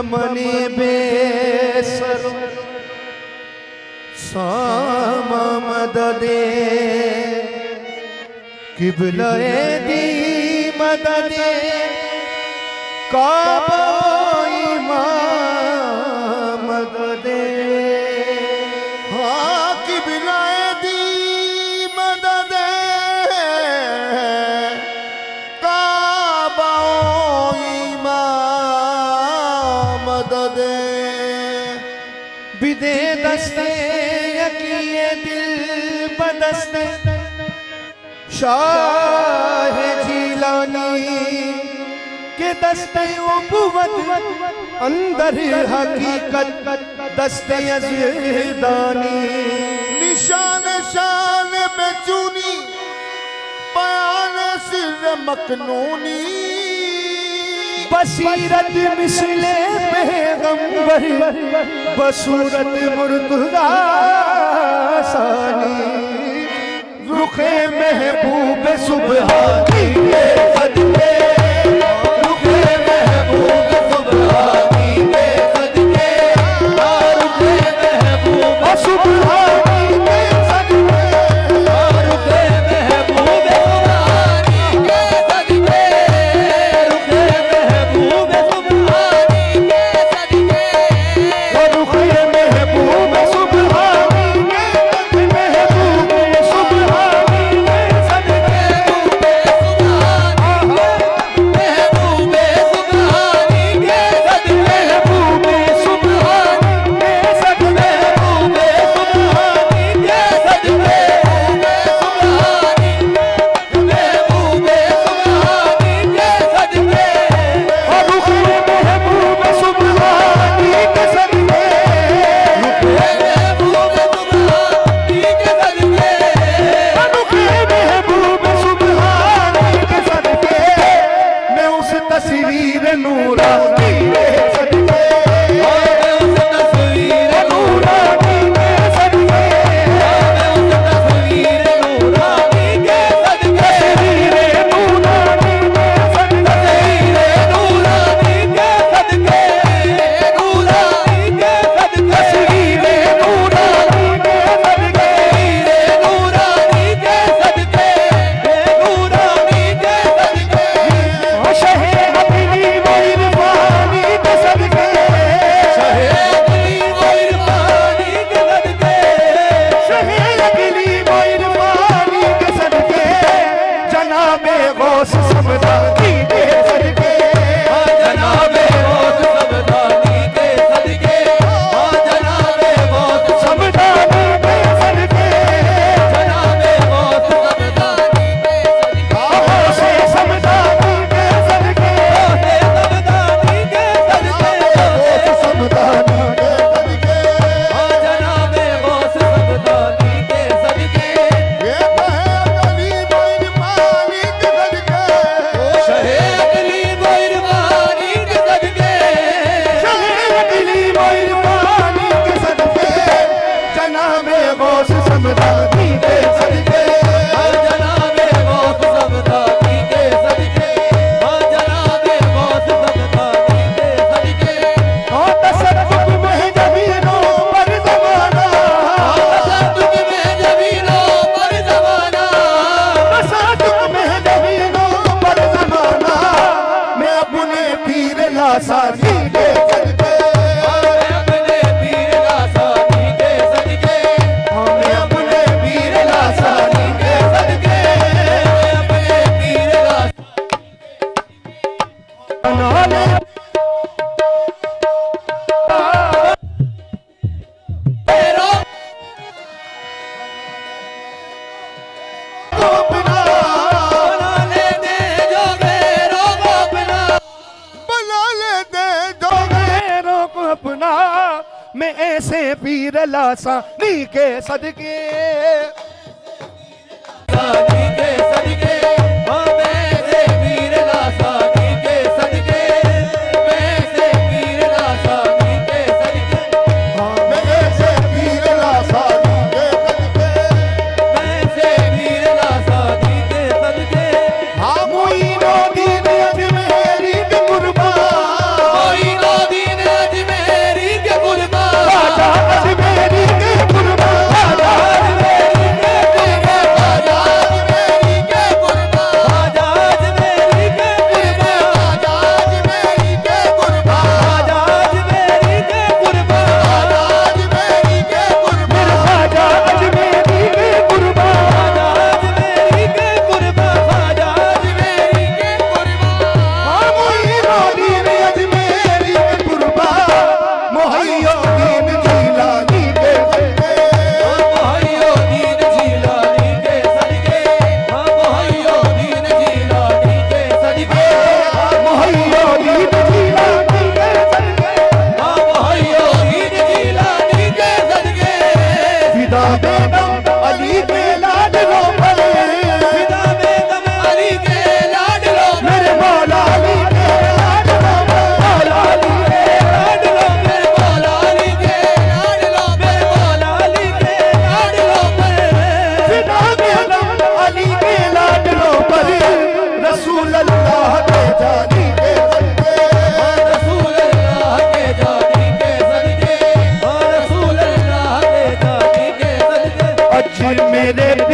कमने बेसर। साम मददे। किबलए दी मददे। काबा इमान दस्ते अकेले दिल बदस्ते। शाह जिलानी के दस्ते वो उबुवत, अंदर हकीकत, दस्ते यजदानी निशान, शान बेचूनी, बयान सिर मकनूनी। बसीरत मिसले पैगंबर बसूरत मुर्दुदा सानी रुखे महबूब सुबह अपना मैं ऐसे पीर लासानी के सदके। Yeah.